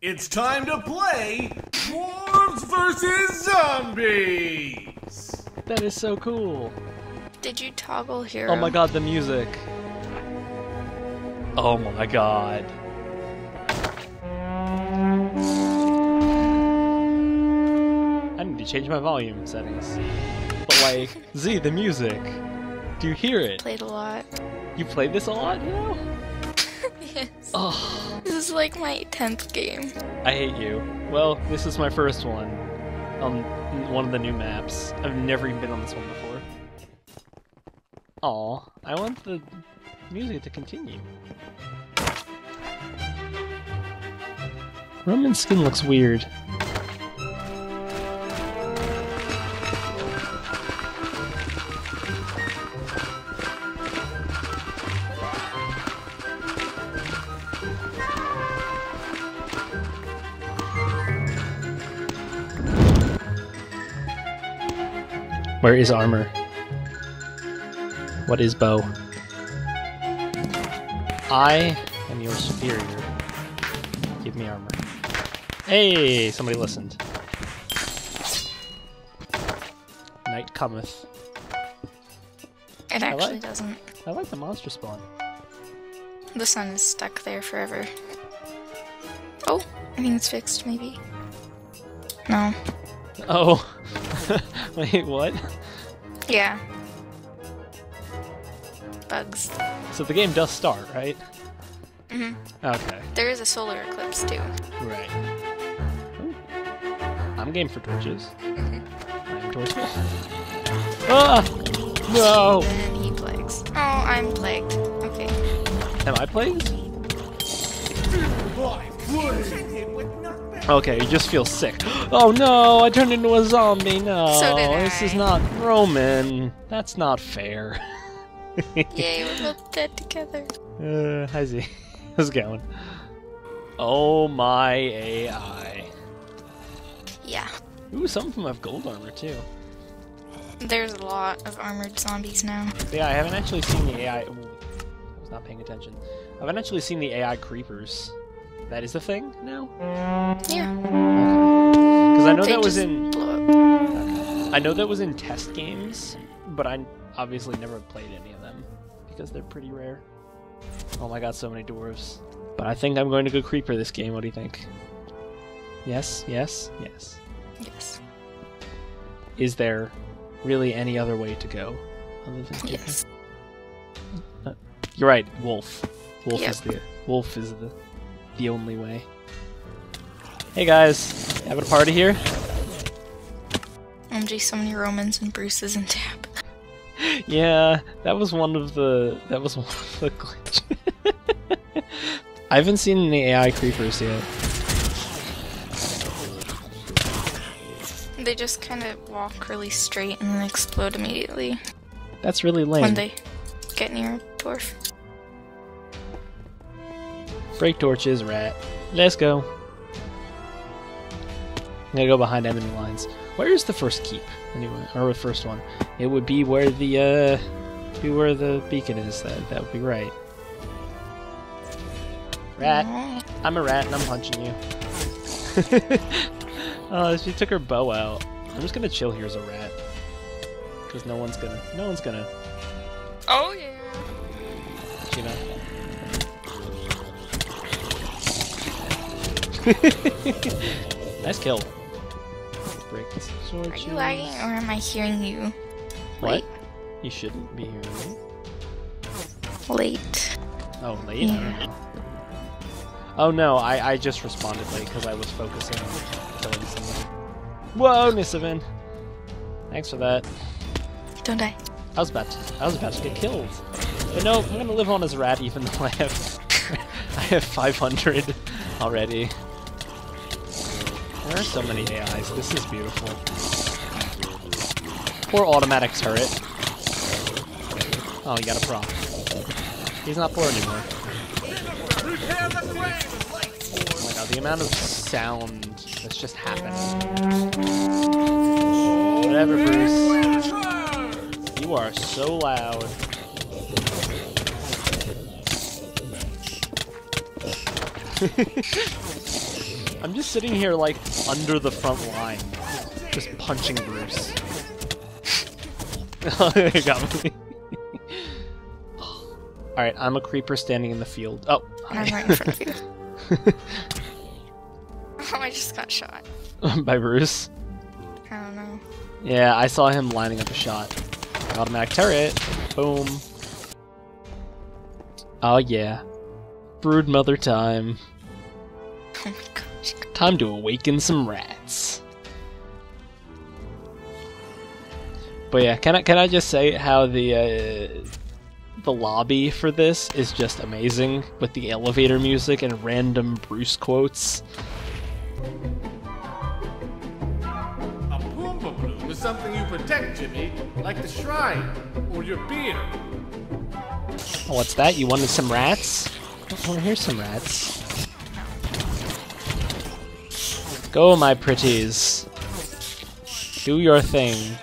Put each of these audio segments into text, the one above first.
It's time to play Dwarves vs. Zombies! That is so cool. Did you toggle here? Oh my god, the music. Oh my god. I need to change my volume settings. But like, Z, the music. Do you hear it? Played a lot. You played this a lot now? yes. Oh, This is like my 10th game. I hate you. Well, this is my first one. On one of the new maps. I've never even been on this one before. Aw, I want the music to continue. Roman's skin looks weird. Where is armor? What is bow? I am your superior. Give me armor. Hey, somebody listened. Night cometh. It I actually like- doesn't. I like the monster spawn. The sun is stuck there forever. Oh, I think it's fixed, maybe. No. Oh, wait, what? Yeah. Bugs. So the game does start, right? hmm Okay, There is a solar eclipse too. right. Ooh. I'm game for torches. I'm torchful. Ah! No! And he plagues. Oh, I'm plagued. Okay. Am I plagued? Okay, you just feel sick. Oh no, I turned into a zombie. No, So did this is not Roman. That's not fair. Yay, we're both dead together. Uh, hi Z. How's it going? Oh my AI. Yeah. Ooh, some of them have gold armor too. There's a lot of armored zombies now. Yeah, I haven't actually seen the AI. Ooh, I was not paying attention. I haven't actually seen the AI creepers. That is a thing now. Yeah. Because I know They that was in. I know that was in test games, but I obviously never played any of them because they're pretty rare. Oh my god, so many dwarves. But I think I'm going to go creeper this game. What do you think? Yes, yes, yes. Yes. Is there really any other way to go other than creeper? Yes. You're right, wolf. Wolf Yep. is the wolf is the the only way. Hey guys, having a party here? OMG, so many Romans and Bruces and Tap. Yeah, that was one of the that was one of the glitches. I haven't seen any AI creepers yet. They just kind of walk really straight and then explode immediately That's really lame. when they get near a dwarf. Break torches, rat. Let's go. I'm gonna go behind enemy lines. Where is the first keep? Anyway, or the first one? It would be where the uh, be where the beacon is. That that would be right. Rat. I'm a rat and I'm punching you. oh, she took her bow out. I'm just gonna chill here as a rat. Cause no one's gonna, no one's gonna, Oh yeah. you know. nice kill. Break sword. Are you lagging or am I hearing you? What? Late. You shouldn't be hearing me. Late. Oh, late? Yeah. Oh no, I, I just responded late because I was focusing on killing someone. Whoa! Thanks for that. Don't die. I was about to, I was about to get killed. But no, I'm gonna live on as rat even though I have I have 500 already. There are so many AIs. This is beautiful. Poor automatic turret. Oh, you got a prop. He's not poor anymore. Prepare the grave Oh my god, the amount of sound that's just happening. Whatever, Bruce. You are so loud. I'm just sitting here like under the front line, just punching Bruce. Oh, you got me. Alright, I'm a creeper standing in the field. Oh, I'm right in front of you. Oh, I just got shot. By Bruce. I don't know. Yeah, I saw him lining up a shot. Automatic turret. Boom. Oh yeah. Brood mother time. Time to awaken some rats. But yeah, can I can I just say how the uh, the lobby for this is just amazing with the elevator music and random Bruce quotes. A Pumbaa bloom is something you protect, Jimmy, like the shrine or your beer. Oh, what's that? You wanted some rats? Oh, here's some rats. Go, my pretties. Do your thing.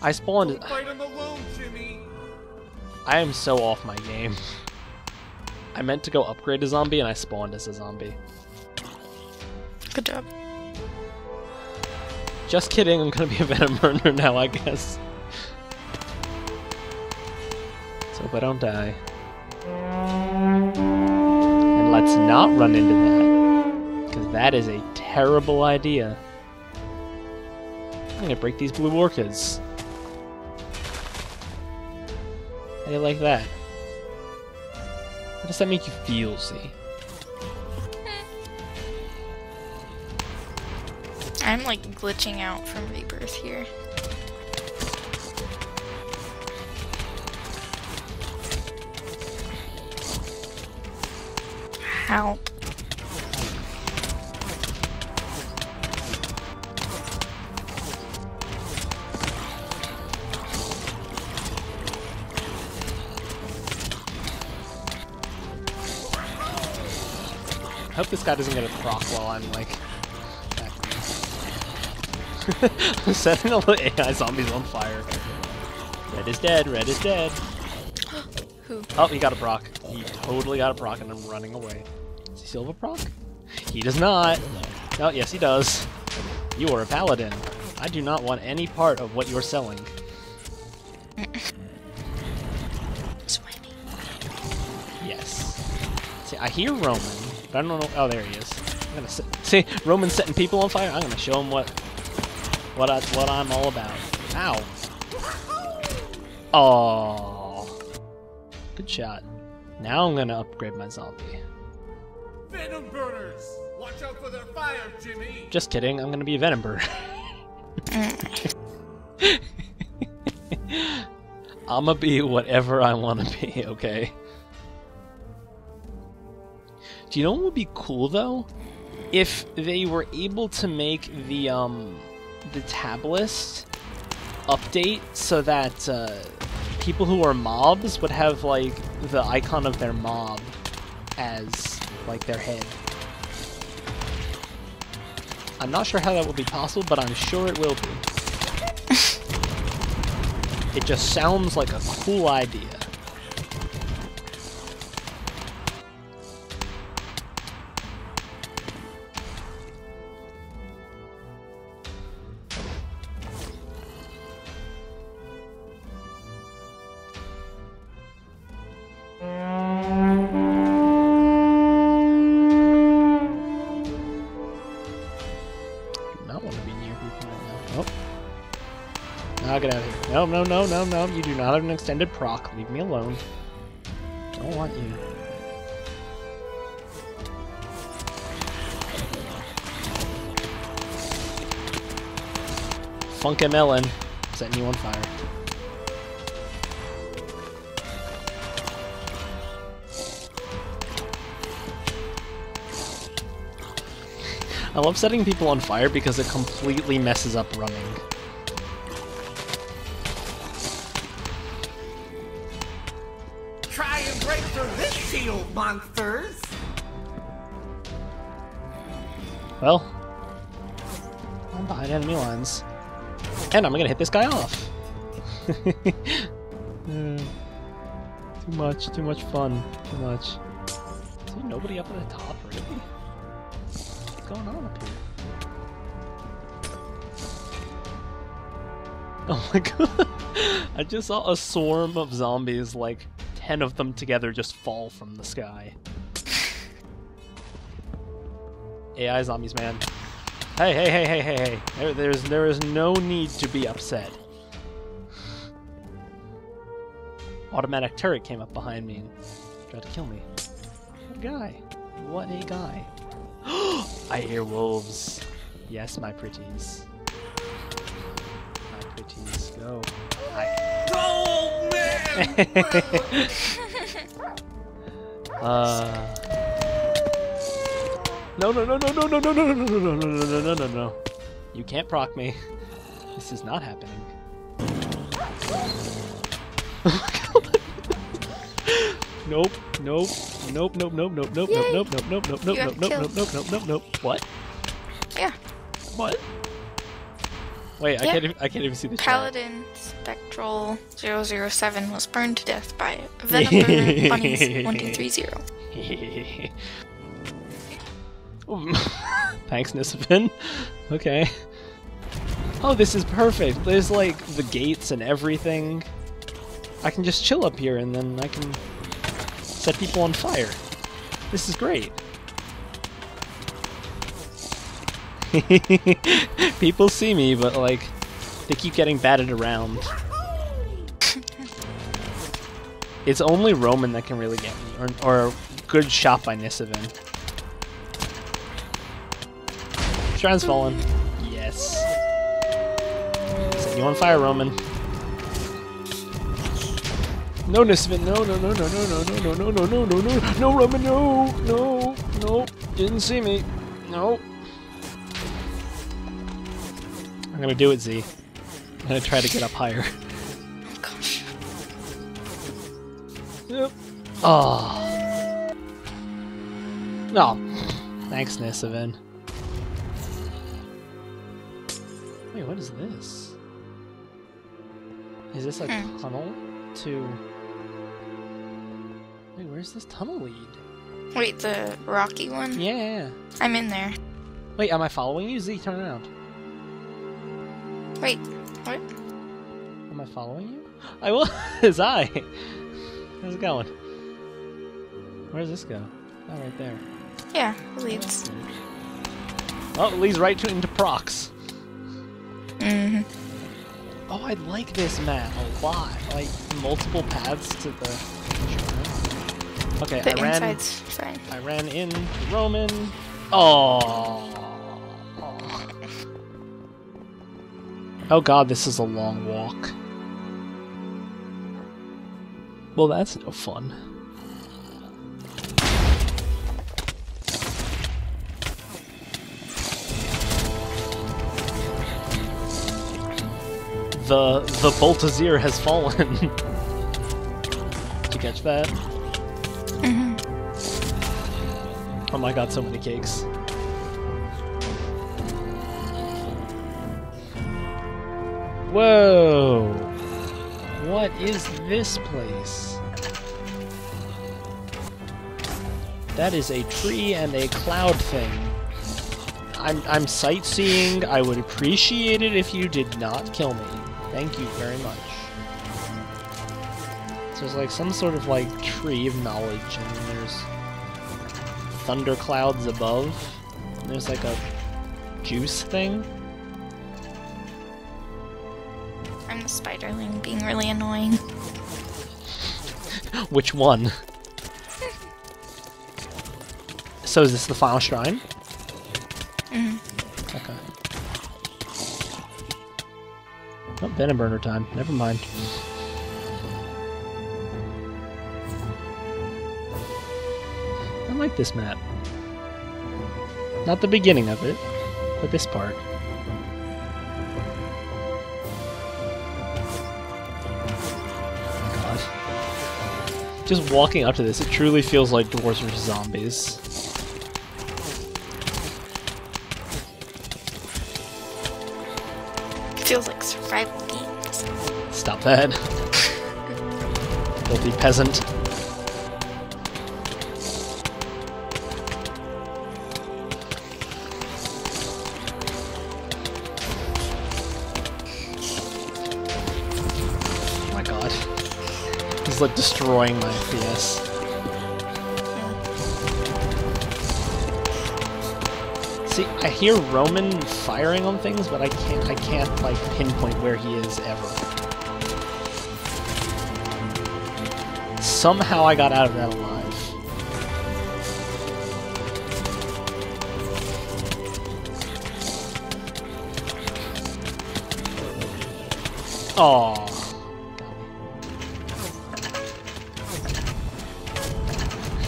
I spawned. Don't fight them alone, I am so off my game. I meant to go upgrade a zombie and I spawned as a zombie. Good job. Just kidding, I'm gonna be a venom burner now, I guess. So hope I don't die. Let's not run into that. Because that is a terrible idea. I'm gonna break these blue orchids. How do you like that? How does that make you feel, Z? I'm like glitching out from rebirth here. Help. I hope this guy doesn't get a proc while I'm like. I'm setting all the AI zombies on fire. Red is dead, red is dead. Who? Oh, he got a proc. He totally got a proc and I'm running away. Does he still have a proc? He does not. Oh, yes, he does. You are a paladin. I do not want any part of what you're selling. Yes. See, I hear Roman, but I don't know. Oh, there he is. I'm gonna set, see Roman setting people on fire. I'm gonna show him what what I what I'm all about. Ow. Oh. Good shot. Now I'm gonna upgrade my zombie. Venom burners. Watch out for their fire, Jimmy. Just kidding. I'm gonna be a venom bird. I'ma be whatever I want to be. Okay. Do you know what would be cool though? If they were able to make the um the tab list update so that uh, people who are mobs would have like the icon of their mob as like their head. I'm not sure how that will be possible, but I'm sure it will be. it just sounds like a cool idea. Get out of here. No, no, no, no, no. You do not have an extended proc. Leave me alone. Don't want you. Funky Melon. Setting you on fire. I love setting people on fire because it completely messes up running. Shield, monsters. Well, I'm behind enemy lines. And I'm gonna hit this guy off. Too much, too much fun, too much. Is there nobody up at the top, really? What's going on up here? Oh my god! I just saw a swarm of zombies, like ten of them together, just fall from the sky. AI zombies, man. Hey, hey, hey, hey, hey, hey! There, there's there is no need to be upset. Automatic turret came up behind me and tried to kill me. What guy? What a guy! I hear wolves. Yes, my pretties. My pretties, go. Oh! Uh. No, no, no, no, no, no, no, no, no, no, no, no, no, no, no, no, no. You can't proc me. This is not happening. Nope, nope, nope, nope, nope, nope, nope, nope, nope, nope, nope, nope, nope, nope, killed. nope, nope, nope, nope. What? Yeah. What? Wait, I can't. Even, I can't even see the. Paladin Spectral 007 was burned to death by Venomber Bunnies 1230. Um, Thanks, Nisipin. Okay. Oh, this is perfect. There's like the gates and everything. I can just chill up here and then I can set people on fire. This is great. People see me, but like they keep getting batted around. It's only Roman that can really get me, or, or a good shot by Nisivin. Shrine's fallen. Yes. Set you on fire, Roman. No, Nisivin, no, no, no, no, no, no, no, no, no, no, no, no, no, no, Roman, no, no, no, didn't see me, no. Gonna do it, Z. I'm gonna try to get up higher. Oh gosh. Yep. Oh. No. Thanks, Nisavin. Wait, what is this? Is this a Hmm. tunnel to... Wait, where's this tunnel lead? Wait, the rocky one? Yeah, yeah, yeah. I'm in there. Wait, am I following you? Z, turn around. Wait, what? Am I following you? I was, Is I! How's it going? Where does this go? Oh, right there. Yeah, it leads. Oh, it leads right to, into procs. hmm Oh, I like this map a lot. Like multiple paths to the. Okay, The I ran. inside's fine. I ran in Roman. Oh. Oh god, this is a long walk. Well, that's no fun. The the Boltazir has fallen. Did you catch that? hmm Oh my god, so many cakes. Whoa! What is this place? That is a tree and a cloud thing. I'm, I'm sightseeing. I would appreciate it if you did not kill me. Thank you very much. So there's like some sort of like tree of knowledge and there's thunderclouds above. There's like a juice thing. Spiderling being really annoying. Which one? so is this the final shrine? Mhm. Okay. Oh, venom burner time. Never mind. I like this map. Not the beginning of it, but this part. Just walking up to this, it truly feels like dwarves versus zombies. Feels like survival games. Stop that. Filthy peasant. Like destroying my FPS. See, I hear Roman firing on things, but I can't I can't like pinpoint where he is ever. Somehow I got out of that alive. Oh.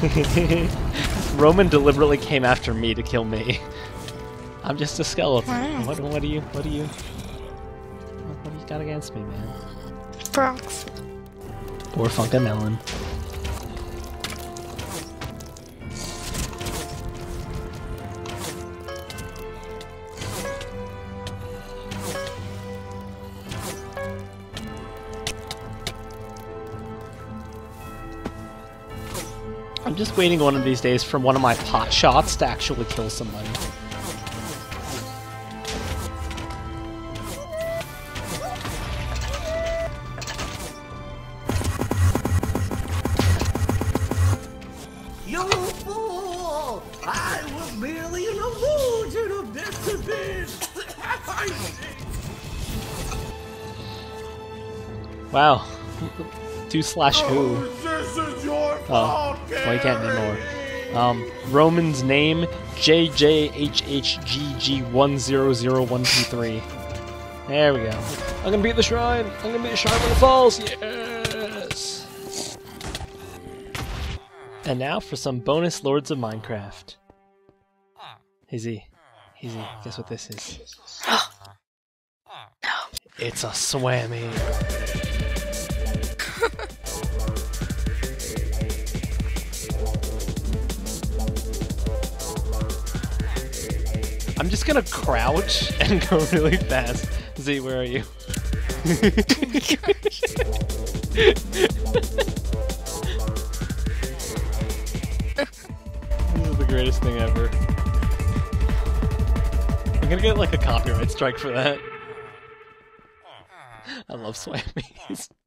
Roman deliberately came after me to kill me. I'm just a skeleton. What, what do you, what do you, what, what do you got against me, man? Brox. Or Funkamelon. I'm just waiting one of these days for one of my pot shots to actually kill somebody. You fool! I was merely an illusion of dissonance! Wow. Do slash who? Oh. Oh, well, you can't anymore. Um, Roman's name JJHHGG100123. There we go. I'm gonna beat the shrine. I'm gonna beat the shrine when it falls. Yes. And now for some bonus Lords of Minecraft. Izzy, Izzy, guess what this is? No. It's a swammy. Just gonna crouch and go really fast. Z, where are you? this is the greatest thing ever. I'm gonna get like a copyright strike for that. I love swammies.